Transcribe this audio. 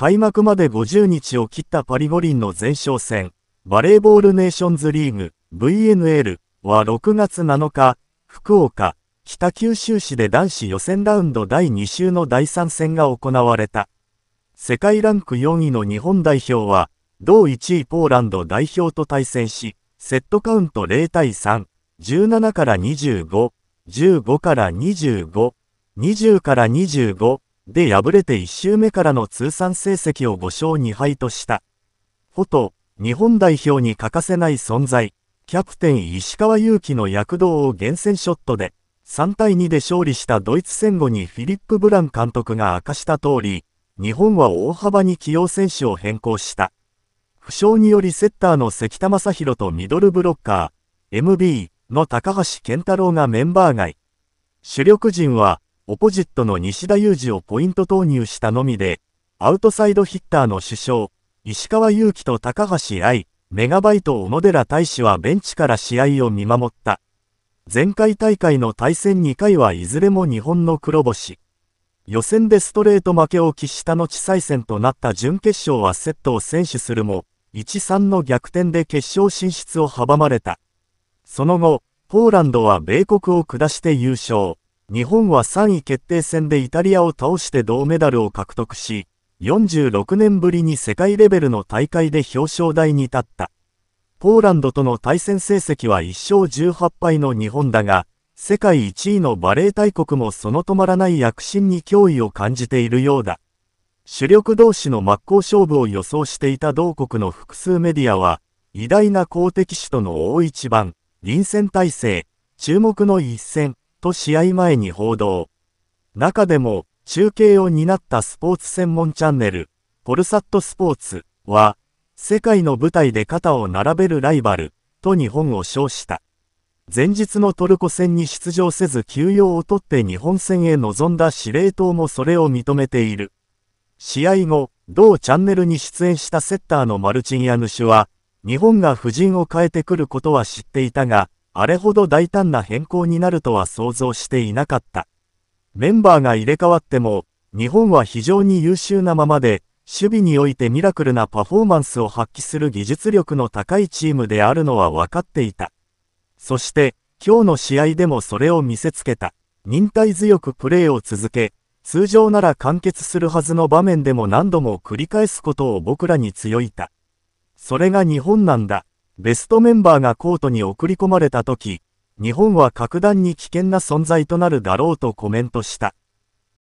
開幕まで50日を切ったパリ五輪の前哨戦、バレーボールネーションズリーグ、VNL は6月7日、福岡、北九州市で男子予選ラウンド第2週の第3戦が行われた。世界ランク4位の日本代表は、同1位ポーランド代表と対戦し、セットカウント0対3、17から25、15から25、20から25で敗れて1周目からの通算成績を5勝2敗とした。フォト、日本代表に欠かせない存在、キャプテン石川祐希の躍動を厳選ショットで、3対2で勝利したドイツ戦後にフィリップ・ブラン監督が明かした通り、日本は大幅に起用選手を変更した。負傷によりセッターの関田正宏とミドルブロッカー、MB の高橋健太郎がメンバー外。主力陣は、オポジットの西田裕二をポイント投入したのみで、アウトサイドヒッターの主将、石川祐希と高橋愛、メガバイト小野寺大使はベンチから試合を見守った。前回大会の対戦2回はいずれも日本の黒星。予選でストレート負けを喫した後再戦となった準決勝はセットを選手するも、1-3の逆転で決勝進出を阻まれた。その後、ポーランドは米国を下して優勝。日本は3位決定戦でイタリアを倒して銅メダルを獲得し、46年ぶりに世界レベルの大会で表彰台に立った。ポーランドとの対戦成績は1勝18敗の日本だが、世界1位のバレー大国もその止まらない躍進に脅威を感じているようだ。主力同士の真っ向勝負を予想していた同国の複数メディアは、偉大な公敵手との大一番、臨戦態勢、注目の一戦、と試合前に報道。中でも、中継を担ったスポーツ専門チャンネル、ポルサットスポーツは、世界の舞台で肩を並べるライバル、と日本を称した。前日のトルコ戦に出場せず休養をとって日本戦へ臨んだ司令塔もそれを認めている。試合後、同チャンネルに出演したセッターのマルチン・ヤヌシュは、日本が布陣を変えてくることは知っていたが、あれほど大胆な変更になるとは想像していなかった。メンバーが入れ替わっても、日本は非常に優秀なままで、守備においてミラクルなパフォーマンスを発揮する技術力の高いチームであるのは分かっていた。そして、今日の試合でもそれを見せつけた。忍耐強くプレーを続け、通常なら完結するはずの場面でも何度も繰り返すことを僕らに強いた。それが日本なんだ。ベストメンバーがコートに送り込まれた時、日本は格段に危険な存在となるだろうとコメントした。